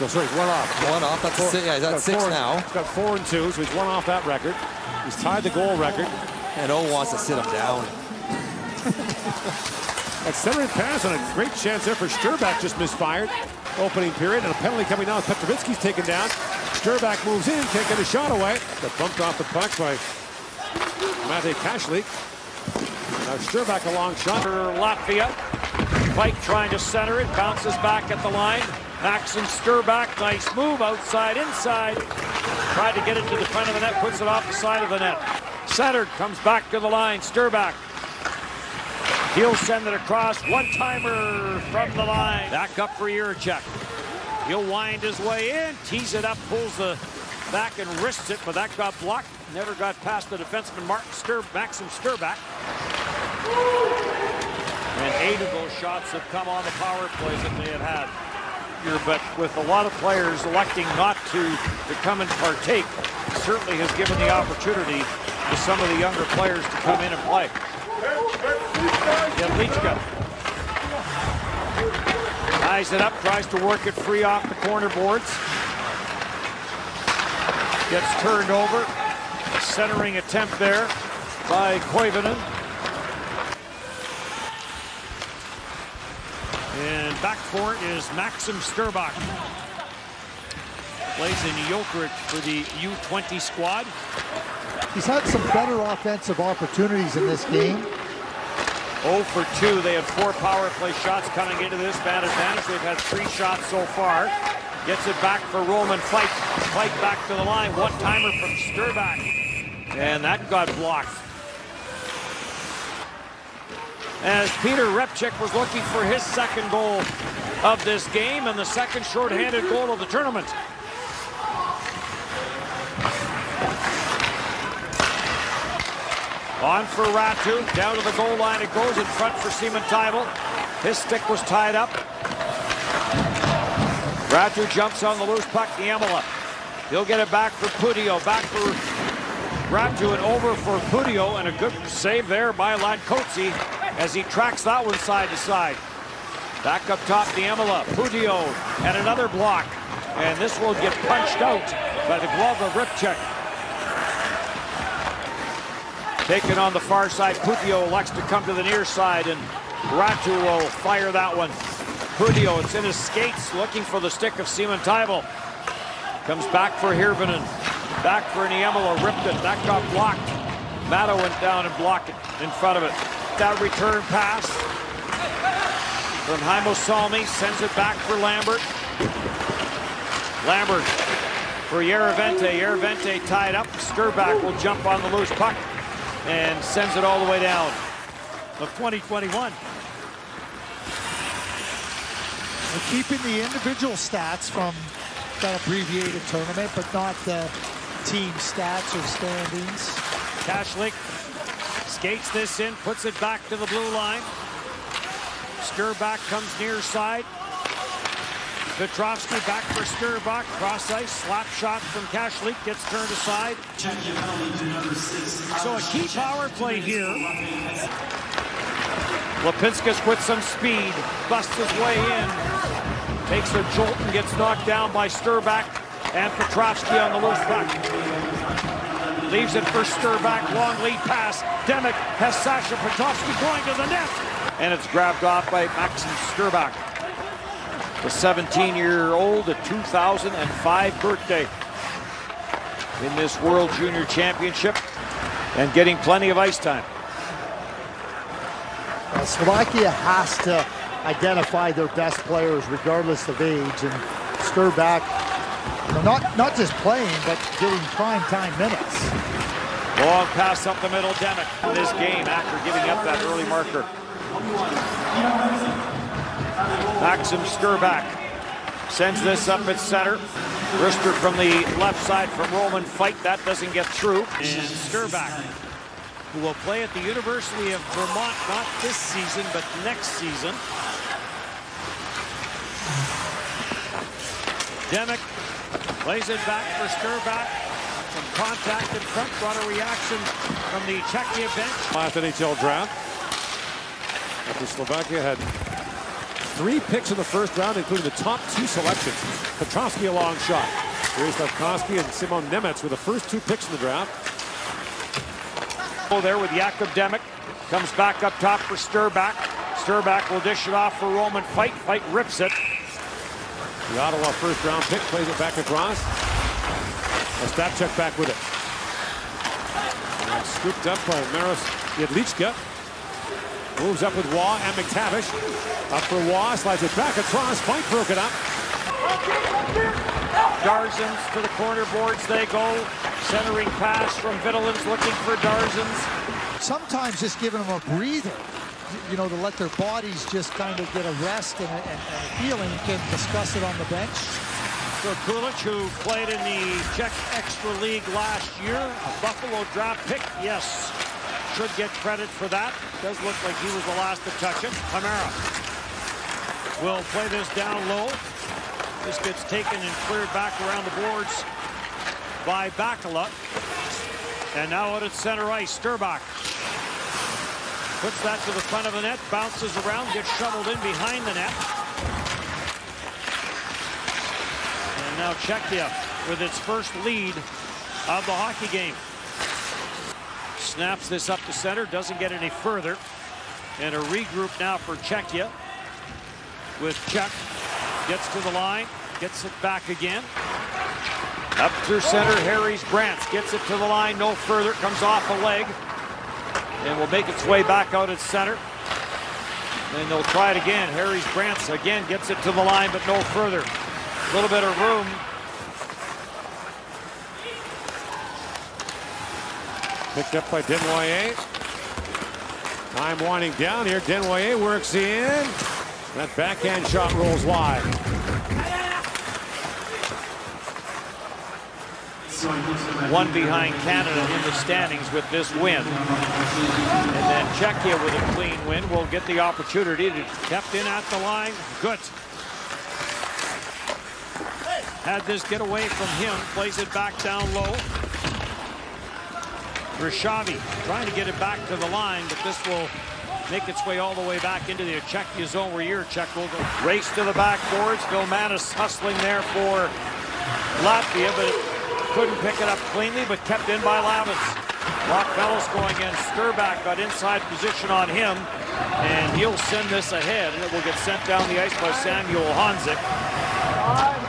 No, sorry, he's one off. One off. That's Four- six, yeah, he's that's six four- now. He's got four and two, so he's one off that record. He's tied the goal record. And O wants to sit him down. That centering pass and a great chance there for Strbak just misfired. Opening period and a penalty coming down. Petrovinsky's taken down. Strbak moves in, can't get a shot away. Got bumped off the puck by Matej Kaslik. Now Strbak a long shot. for Latvia. Fight trying to center it, bounces back at the line. Maxim Strbak, nice move, outside, inside. Tried to get it to the front of the net, puts it off the side of the net. Centered, comes back to the line, Strbak. He'll send it across, one-timer from the line. Back up for Juracek. He'll wind his way in, tees it up, pulls the back and wrists it, but that got blocked. Never got past the defenseman Martin Stur Maxim Strbak. And eight of those shots have come on the power plays that they have had but with a lot of players electing not to, to come and partake, certainly has given the opportunity to some of the younger players to come in and play. Jedlicka ties it up, tries to work it free off the corner boards. Gets turned over. Centering attempt there by Koivunen. And back for it is Maxim Strbak. Plays in Jokerit for the U20 squad. He's had some better offensive opportunities in this game. 0 for 2. They had four power play shots coming into this bad advantage. They've had three shots so far. Gets it back for Roman Fight. Fight back to the line. One timer from Strbak. And that got blocked. As Peter Repcik was looking for his second goal of this game and the second shorthanded goal of the tournament. On for Ratu, down to the goal line it goes in front for Simontaival. His stick was tied up. Ratu jumps on the loose puck, Niemela. He'll get it back for Puutio, back for Ratu and over for Puutio, and a good save there by Latkoczy as he tracks that one side to side. Back up top, Niemela, Puutio, and another block. And this will get punched out by the glove of Repcik. Taken on the far side, Puutio elects to come to the near side, and Ratu will fire that one. Puutio, it's in his skates, looking for the stick of Simontaival. Comes back for Hirvonen. Back for Niemela, ripped it. That got blocked. Matto went down and blocked it in front of it. That return pass from Heimosalmi sends it back for Lambert. Lambert for Yeravente. Yeravente tied up. Strbak will jump on the loose puck and sends it all the way down of 2021. And keeping the individual stats from that abbreviated tournament, but not the team stats or standings. Kaslik skates this in, puts it back to the blue line. Strbak comes near side. Petrovsky back for Strbak. Cross ice, slap shot from Kaslik gets turned aside. So a key power play here. Lipinskis with some speed, busts his way in. Takes a jolt and gets knocked down by Strbak and Petrovsky on the loose puck. Leaves it for Strbak, long lead pass. Demek has Sasha Petrovsky going to the net. And it's grabbed off by Maxim Strbak. The 17-year-old, a 2005 birthday in this World Junior Championship and getting plenty of ice time. Uh, Slovakia has to identify their best players regardless of age and Strbak, you know, not, not just playing, but getting prime time minutes. Long pass up the middle, in this game after giving up that early marker. Maxim Strbak sends this up at center. Rister from the left side from Roman Fight. That doesn't get through. And Strbak, who will play at the University of Vermont, not this season, but next season. Demek plays it back for Strbak. Some contact in front, brought a reaction from the Czechia bench. Last NHL draft. After Slovakia had three picks in the first round, including the top two selections. Petrovsky a long shot. Here's Slafkovsky and Simon Nemec with the first two picks in the draft. Oh, there with Jakub Demek. Comes back up top for Strbak. Strbak will dish it off for Roman Fight. Fight rips it. The Ottawa first round pick plays it back across. Ostapchuk back with it. And scooped up by Maros Jedlicka. Moves up with Waugh and McTavish. Up for Waugh, slides it back across. Fite broke it up. Darzins to the corner boards they go. Centering pass from Vitolins looking for Darzins. Sometimes just giving them a breather, you know, to let their bodies just kind of get a rest and a, and, a feeling. Can discuss it on the bench. For Kulich, who played in the Czech Extra League last year, a Buffalo draft pick, yes, should get credit for that. Does look like he was the last to touch it. Kamara will play this down low. This gets taken and cleared back around the boards by Bakala. And now out at center ice, Strbak puts that to the front of the net, bounces around, gets shoveled in behind the net. And now Czechia with its first lead of the hockey game. Snaps this up to center, doesn't get any further. And a regroup now for Czechia with Czech Gets to the line, gets it back again. Up through center, Harijs Brants gets it to the line, no further, comes off a leg, and will make its way back out at center. And they'll try it again. Harijs Brants again gets it to the line, but no further. A little bit of room. Picked up by Desnoyers. Time winding down here. Desnoyers works in. That backhand shot rolls wide. One behind Canada in the standings with this win. And then Czechia with a clean win will get the opportunity to kept in at the line. Good. Had this get away from him, plays it back down low. Rishavi trying to get it back to the line, but this will make its way all the way back into the Czechia zone where your Czech will go. Race to the backboards. Vilmanis hustling there for Latvia, but couldn't pick it up cleanly, but kept in by Lavins. Rockfellows going in. Strbak got inside position on him, and he'll send this ahead, and it will get sent down the ice by Samuel Honzek.